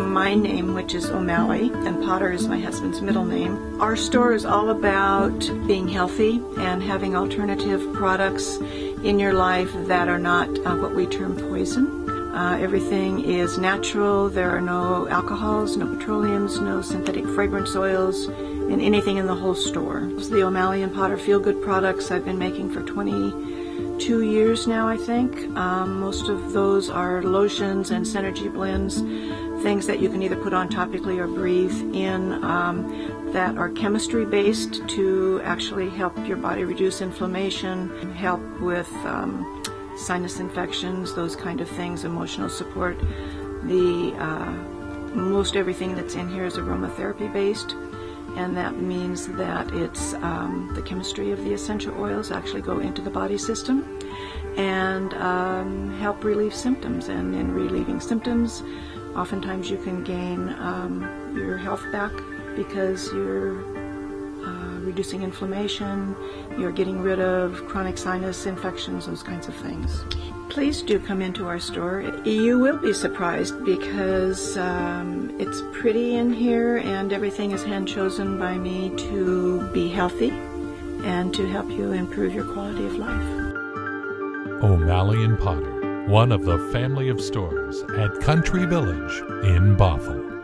my name, which is O'Malley, and Potter is my husband's middle name. Our store is all about being healthy and having alternative products in your life that are not uh, what we term poison. Uh, everything is natural. There are no alcohols, no petroleums, no synthetic fragrance oils, and anything in the whole store. The O'Malley and Potter Feel Good products I've been making for 22 years now, I think. Um, most of those are lotions and Synergy blends, things that you can either put on topically or breathe in um, that are chemistry based to actually help your body reduce inflammation, help with um, sinus infections, those kind of things, emotional support. The uh, most everything that's in here is aromatherapy based, and that means that it's um, the chemistry of the essential oils actually go into the body system and um, help relieve symptoms. And in relieving symptoms, oftentimes you can gain um, your health back because you're reducing inflammation, you're getting rid of chronic sinus infections, those kinds of things. Please do come into our store. You will be surprised because um, it's pretty in here and everything is hand chosen by me to be healthy and to help you improve your quality of life. O'Malley and Potter, one of the family of stores at Country Village in Bothell.